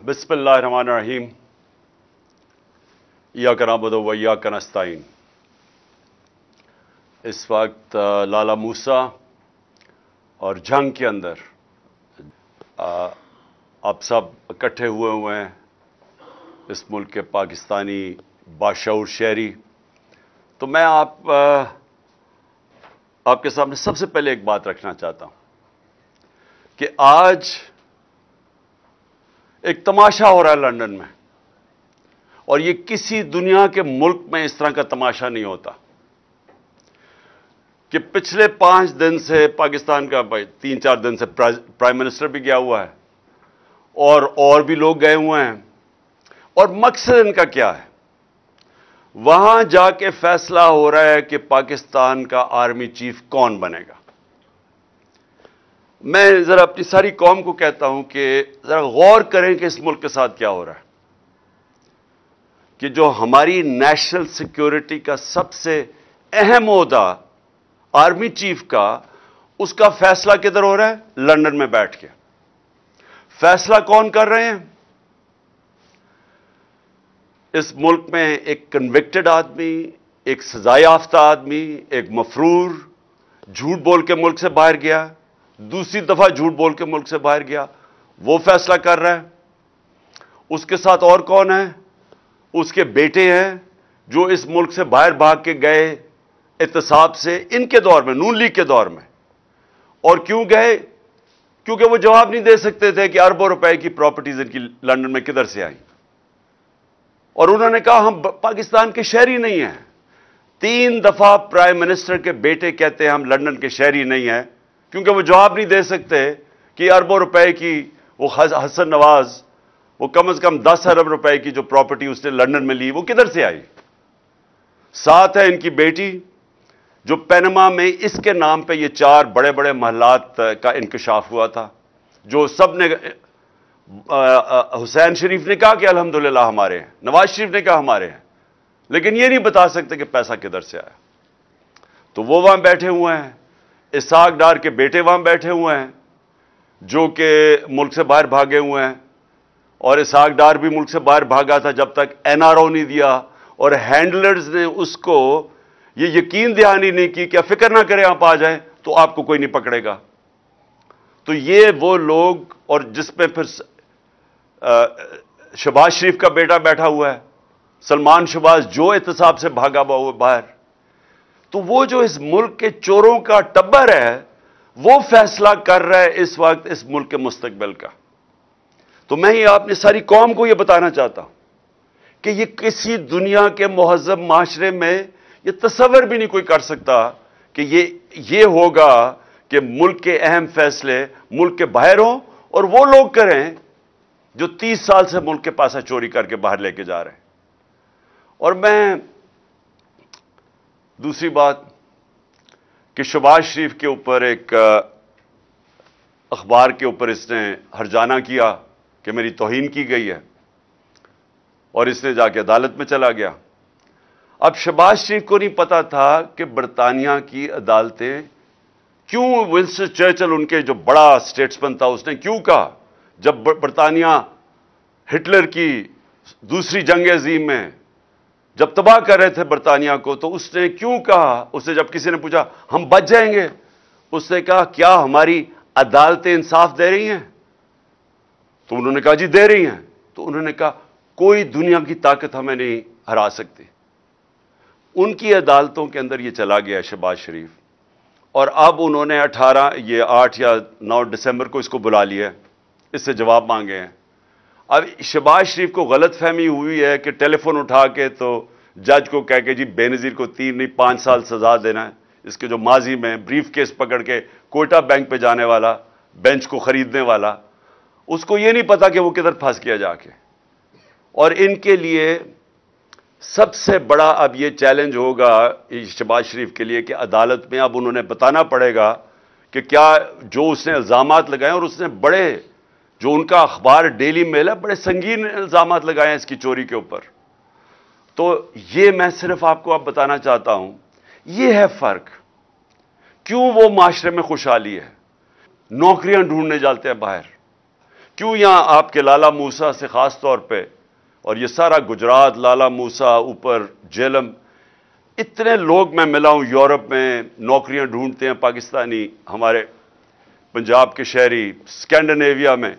बिस्मिल्लाहिर्रहमानिर्रहीम। या कनाबद वैया कनस्ताइन इस वक्त लाला मूसा और जंग के अंदर आप सब इकट्ठे हुए हुए हैं इस मुल्क के पाकिस्तानी बाशूर शहरी। तो मैं आप आपके सामने सबसे पहले एक बात रखना चाहता हूँ कि आज एक तमाशा हो रहा है लंदन में। और ये किसी दुनिया के मुल्क में इस तरह का तमाशा नहीं होता। कि पिछले पाँच दिन से पाकिस्तान का तीन चार दिन से प्राइम मिनिस्टर भी गया हुआ है। और और भी लोग गए हुए हैं। और मकसद इनका क्या है? वहाँ जाके फैसला हो रहा है कि पाकिस्तान का आर्मी चीफ कौन बनेगा। मैं जरा अपनी सारी कौम को कहता हूँ कि जरा गौर करें कि इस मुल्क के साथ क्या हो रहा है। कि जो हमारी नेशनल सिक्योरिटी का सबसे अहम ओहदा आर्मी चीफ का, उसका फैसला किधर हो रहा है? लंदन में बैठ के। फैसला कौन कर रहे हैं? इस मुल्क में एक कन्विक्टेड आदमी, एक सजा याफ्ता आदमी, एक मफरूर, झूठ बोल के मुल्क से बाहर गया। दूसरी दफ़ा झूठ बोल के मुल्क से बाहर गया। वो फैसला कर रहा है। उसके साथ और कौन है? उसके बेटे हैं, जो इस मुल्क से बाहर भाग के गए एहतसाब से, इनके दौर में, नून लीग के दौर में। और क्यों गए? क्योंकि वो जवाब नहीं दे सकते थे कि अरबों रुपए की प्रॉपर्टीज़ इनकी लंदन में किधर से आई। और उन्होंने कहा, हम पाकिस्तान के शहरी नहीं हैं। तीन दफ़ा प्राइम मिनिस्टर के बेटे कहते हैं, हम लंदन के शहरी नहीं हैं। क्योंकि वो जवाब नहीं दे सकते कि अरबों रुपए की वो हसन नवाज़, वो कम से कम दस अरब रुपए की जो प्रॉपर्टी उसने लंदन में ली, वो किधर से आई? साथ है इनकी बेटी, जो पैनमा में इसके नाम पे ये चार बड़े बड़े महलात का इंकशाफ हुआ था, जो सबने हुसैन शरीफ ने कहा कि अल्हम्दुलिल्लाह हमारे हैं, नवाज़ शरीफ ने कहा हमारे हैं, लेकिन ये नहीं बता सकते कि पैसा किधर से आया। तो वो वहाँ बैठे हुए हैं इसाक डार के बेटे वहाँ बैठे हुए हैं, जो कि मुल्क से बाहर भागे हुए हैं। और इसहाक डार भी मुल्क से बाहर भागा था जब तक एनआरओ नहीं दिया और हैंडलर्स ने उसको ये यकीन दहानी नहीं की क्या फ़िक्र ना करें आप आ जाएँ तो आपको कोई नहीं पकड़ेगा। तो ये वो लोग और जिसमें फिर शबाज शरीफ का बेटा बैठा हुआ है, सलमान शबाज जो एहतसाब से भागा हुआ बाहर। तो वो जो इस मुल्क के चोरों का टब्बर है, वो फैसला कर रहा है इस वक्त इस मुल्क के मुस्तकबिल का। तो मैं ये आपने सारी कौम को ये बताना चाहता हूँ कि ये किसी दुनिया के महजब माशरे में ये तस्वर भी नहीं कोई कर सकता कि ये ये होगा कि मुल्क के अहम फैसले मुल्क के बाहर हों और वो लोग करें जो तीस साल से मुल्क के पास चोरी करके बाहर लेके जा रहे हैं। और मैं दूसरी बात कि शबाज शरीफ के ऊपर एक अखबार के ऊपर इसने हरजाना किया कि मेरी तोहीन की गई है और इसने जाके अदालत में चला गया। अब शबाज शरीफ को नहीं पता था कि बरतानिया की अदालतें क्यों विंस्टन चर्चिल उनके जो बड़ा स्टेट्समैन था, उसने क्यों कहा? जब बरतानिया हिटलर की दूसरी जंग अजीम में जब तबाह कर रहे थे बरतानिया को तो उसने क्यों कहा? उसने जब किसी ने पूछा, हम बच जाएँगे? उसने कहा, क्या हमारी अदालतें इंसाफ दे रही हैं? तो उन्होंने कहा, जी, दे रही हैं। तो उन्होंने कहा, कोई दुनिया की ताकत हमें नहीं हरा सकती। उनकी अदालतों के अंदर ये चला गया शहबाज शरीफ। और अब उन्होंने 18 ये 8 या 9 दिसंबर को इसको बुला लिया इससे जवाब मांगे हैं। अब शबाज शरीफ को गलत फहमी हुई है कि टेलीफोन उठा के तो जज को कह के, जी, बेनज़ीर को तीन नहीं, पाँच साल सजा देना है। इसके जो माजी में ब्रीफ केस पकड़ के कोयटा बैंक पे जाने वाला, बेंच को ख़रीदने वाला, उसको ये नहीं पता कि वो किधर फंस गया जाके। और इनके लिए सबसे बड़ा अब ये चैलेंज होगा शबाज शरीफ के लिए कि अदालत में अब उन्होंने बताना पड़ेगा कि क्या जो उसने इल्ज़ाम लगाए और उसने बड़े जो उनका अखबार डेली मेल है, बड़े संगीन इल्ज़ाम लगाए हैं इसकी चोरी के ऊपर। तो ये मैं सिर्फ़ आपको अब बताना चाहता हूँ, ये है फ़र्क। क्यों वो माशरे में खुशहाली है? नौकरियाँ ढूँढने जाते हैं बाहर। क्यों यहाँ आपके लाला मूसा से खास तौर पे, और ये सारा गुजरात लाला मूसा, ऊपर जेलम, इतने लोग मैं मिला हूँ यूरोप में, नौकरियाँ ढूंढते हैं पाकिस्तानी, हमारे पंजाब के शहरी, स्कैंडिनेविया में।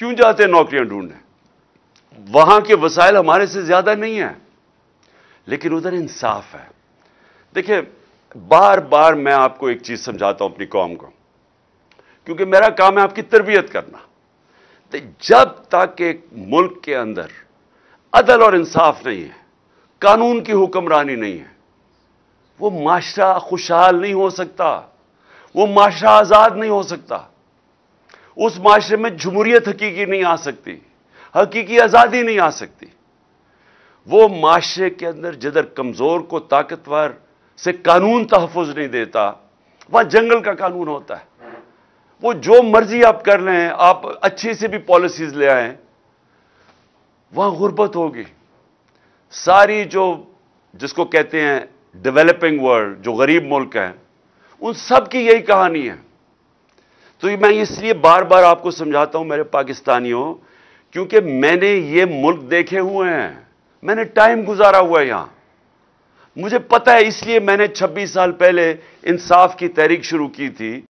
क्यों जाते हैं नौकरियाँ ढूँढने? वहाँ के वसाइल हमारे से ज़्यादा नहीं है। लेकिन उधर इंसाफ है। देखिए बार बार मैं आपको एक चीज़ समझाता हूँ अपनी कौम को। क्योंकि मेरा काम है आपकी तरबियत करना। तो जब तक एक मुल्क के अंदर अदल और इंसाफ नहीं है, कानून की हुक्मरानी नहीं है, वो माशरा खुशहाल नहीं हो सकता, वो माशरा आज़ाद नहीं हो सकता। उस माशरे में जमहूरियत हकीकी नहीं आ सकती, हकीकी आज़ादी नहीं आ सकती। वो माशरे के अंदर जिधर कमज़ोर को ताकतवर से कानून तहफुज नहीं देता, वहाँ जंगल का कानून होता है। वो जो मर्ज़ी आप कर लें, आप अच्छी से भी पॉलिसीज़ ले आए, वहाँ गुर्बत होगी। सारी जो, जिसको कहते हैं डेवलपिंग वर्ल्ड जो गरीब मुल्क हैं, उन सब की यही कहानी है। तो मैं इसलिए बार बार आपको समझाता हूँ मेरे पाकिस्तानियों, क्योंकि मैंने ये मुल्क देखे हुए हैं। मैंने टाइम गुजारा हुआ है यहाँ। मुझे पता है इसलिए मैंने 26 साल पहले इंसाफ की तहरीक शुरू की थी।